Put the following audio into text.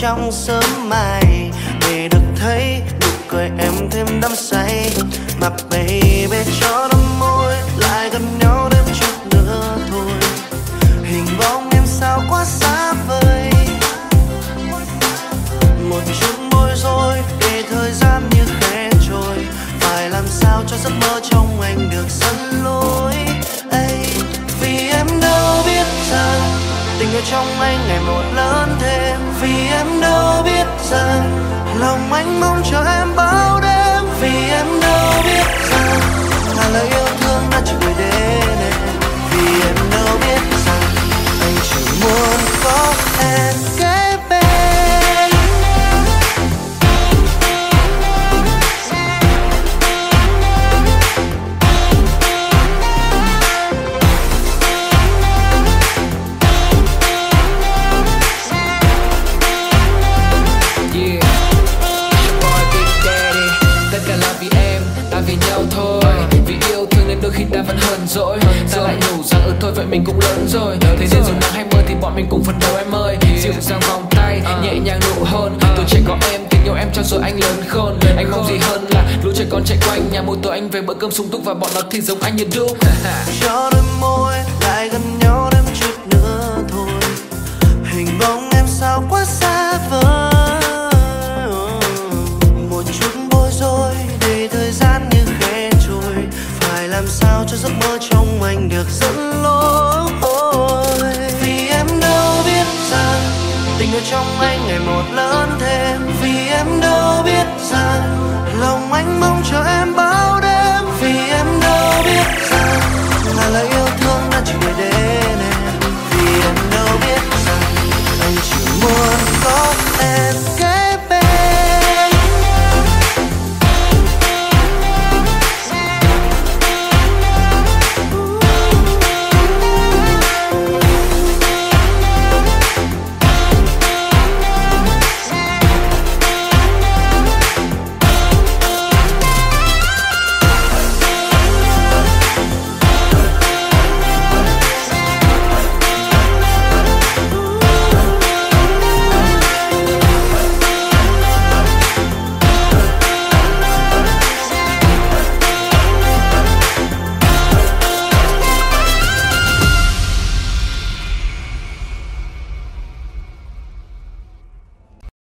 trong sớm mai. Để được thấy nụ cười em thêm đắm say. Mà baby, cho đôi môi lại gần nhau thêm chút nữa thôi. Hình bóng em sao quá xa vời. Một chút bối rối để thời gian như khẽ trôi. Phải làm sao cho giấc mơ trong anh được dẫn lối? Ấy vì em đâu biết rằng tình yêu trong anh ngày một lớn thêm. Nên đôi khi ta vẫn hờn dỗi. Ta lại nhủ rằng ừ thôi vậy mình cũng lớn rồi. Thế nên dù nắng hay mưa thì bọn mình cùng phấn đấu em ơi. Dịu dàng vòng tay, nhẹ nhàng nụ hôn. Tôi chỉ có em, tình yêu em cho rồi anh lớn khôn. Anh mong gì hơn là lũ trẻ con chạy quanh. Nhà mỗi tối anh về bữa cơm sung túc và bọn nó thì giống anh như đúc. Cho đôi môi lại gần giấc mơ trong anh được dẫn lối. Vì em đâu biết rằng tình yêu trong anh ngày một lớn thêm. Vì em đâu biết rằng lòng anh mong chờ em bao